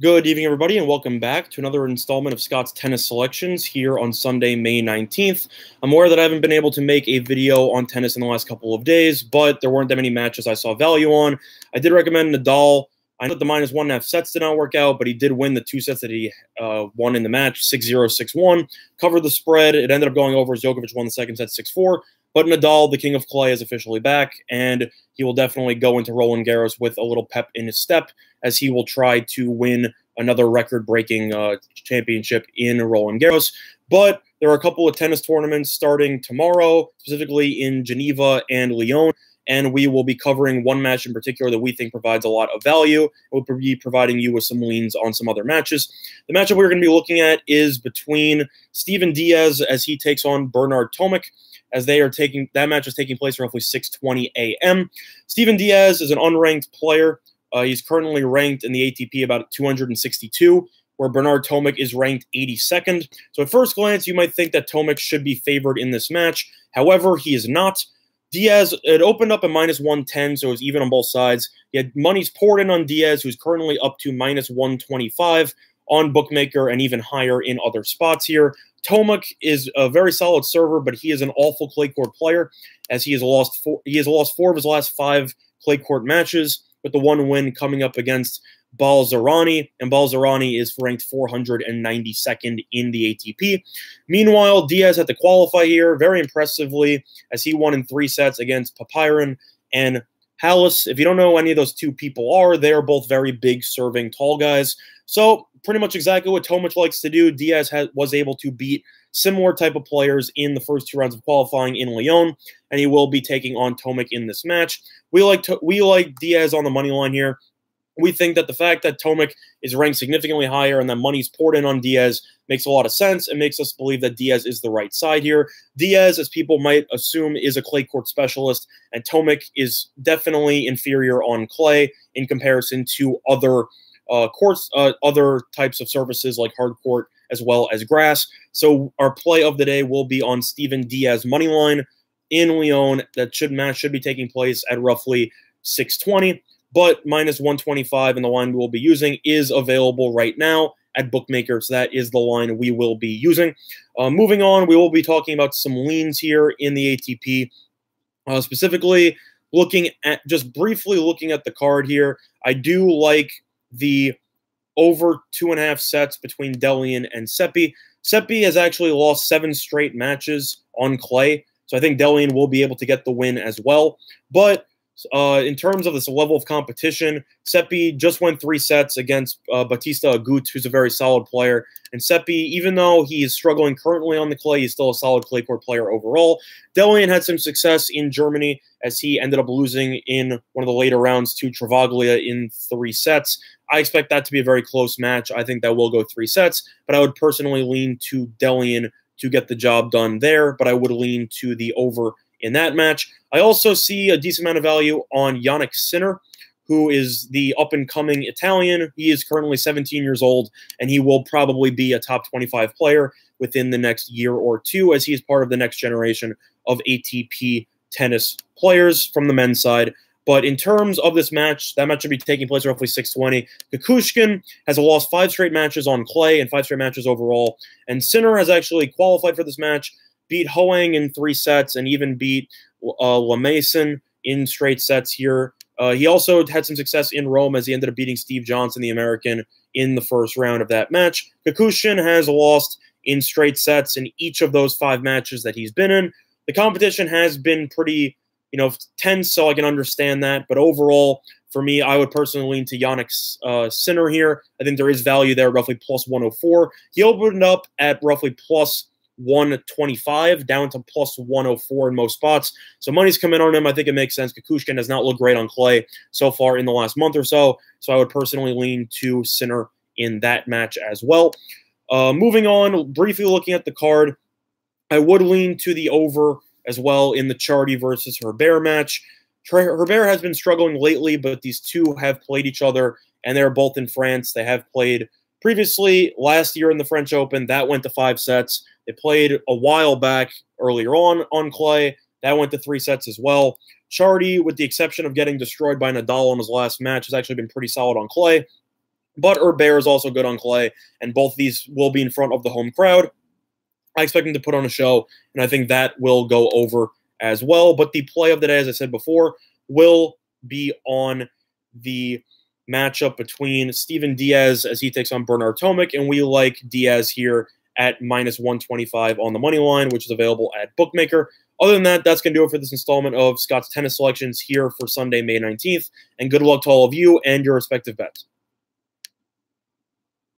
Good evening, everybody, and welcome back to another installment of Scott's Tennis Selections here on Sunday, May 19th. I'm aware that I haven't been able to make a video on tennis in the last couple of days, but there weren't that many matches I saw value on. I did recommend Nadal. I know the minus one and a half sets did not work out, but he did win the two sets that he uh, won in the match 6 0, 6 1. Covered the spread. It ended up going over. Djokovic won the second set 6 4. But Nadal, the king of clay, is officially back, and he will definitely go into Roland Garros with a little pep in his step as he will try to win another record-breaking uh, championship in Roland Garros. But there are a couple of tennis tournaments starting tomorrow, specifically in Geneva and Lyon, and we will be covering one match in particular that we think provides a lot of value. We'll be providing you with some leans on some other matches. The matchup we're going to be looking at is between Steven Diez as he takes on Bernard Tomic as they are taking that match is taking place roughly 6:20 a.m. Steven Diez is an unranked player. Uh, he's currently ranked in the ATP about 262, where Bernard Tomic is ranked 82nd. So at first glance, you might think that Tomic should be favored in this match. However, he is not. Diez, it opened up at minus 110, so it was even on both sides. He had monies poured in on Diez, who's currently up to minus 125 on Bookmaker and even higher in other spots here. Tomic is a very solid server, but he is an awful clay court player, as he has lost four, he has lost four of his last five clay court matches, with the one win coming up against Barzazani, and Barzazani is ranked 492nd in the ATP. Meanwhile, Diez had to qualify here very impressively, as he won in three sets against Popyrin and Halys. If you don't know any of those two people are, they are both very big serving tall guys. So pretty much exactly what Tomic likes to do. Diez has, was able to beat similar type of players in the first two rounds of qualifying in Lyon, and he will be taking on Tomic in this match. We like to, we like Diez on the money line here. We think that the fact that Tomic is ranked significantly higher and that money's poured in on Diez makes a lot of sense and makes us believe that Diez is the right side here. Diez, as people might assume, is a clay court specialist, and Tomic is definitely inferior on clay in comparison to other uh, courts, uh, other types of services like hard court as well as grass. So our play of the day will be on Steven Diez money line in Lyon. That should match should be taking place at roughly 620, but minus 125 in the line we will be using is available right now at Bookmaker. So that is the line we will be using. Uh, moving on, we will be talking about some leans here in the ATP, uh, specifically looking at just briefly looking at the card here. I do like the over two and a half sets between Dellien and Seppi. Seppi has actually lost seven straight matches on clay, so I think Dellien will be able to get the win as well. But uh, in terms of this level of competition, Seppi just won three sets against uh, Bautista Agut, who's a very solid player. And Seppi, even though he is struggling currently on the clay, he's still a solid clay court player overall. Delian had some success in Germany as he ended up losing in one of the later rounds to Travaglia in three sets. I expect that to be a very close match. I think that will go three sets, but I would personally lean to Dellien to get the job done there, but I would lean to the over in that match. I also see a decent amount of value on Jannik Sinner, who is the up and coming Italian. He is currently 17 years old, and he will probably be a top 25 player within the next year or two, as he is part of the next generation of ATP tennis players from the men's side. But in terms of this match, that match should be taking place roughly 620. Kukushkin has lost five straight matches on clay and five straight matches overall. And Sinner has actually qualified for this match, beat Hoang in three sets, and even beat uh, in straight sets here. Uh, he also had some success in Rome as he ended up beating Steve Johnson, the American, in the first round of that match. Kukushkin has lost in straight sets in each of those five matches that he's been in. The competition has been pretty, you know, tense, so I can understand that. But overall, for me, I would personally lean to Jannik uh, Sinner here. I think there is value there, roughly plus 104. He opened up at roughly plus 125 down to plus 104 in most spots. So money's coming on him. I think it makes sense. Kukushkin has not looked great on clay so far in the last month or so. So I would personally lean to Sinner in that match as well. Uh, moving on, briefly looking at the card, I would lean to the over as well in the Chardy versus Herbert match. Herbert has been struggling lately, but these two have played each other, and they're both in France. They have played previously last year in the French Open. That went to five sets. They played a while back earlier on on clay. That went to three sets as well. Chardy, with the exception of getting destroyed by Nadal in his last match, has actually been pretty solid on clay. But Herbert is also good on clay, and both these will be in front of the home crowd. I expect him to put on a show, and I think that will go over as well. But the play of the day, as I said before, will be on the matchup between Steven Diez as he takes on Bernard Tomic, and we like Diez here at minus 125 on the money line, which is available at Bookmaker. Other than that, that's going to do it for this installment of Scott's tennis selections here for Sunday, May 19th. And good luck to all of you and your respective bets.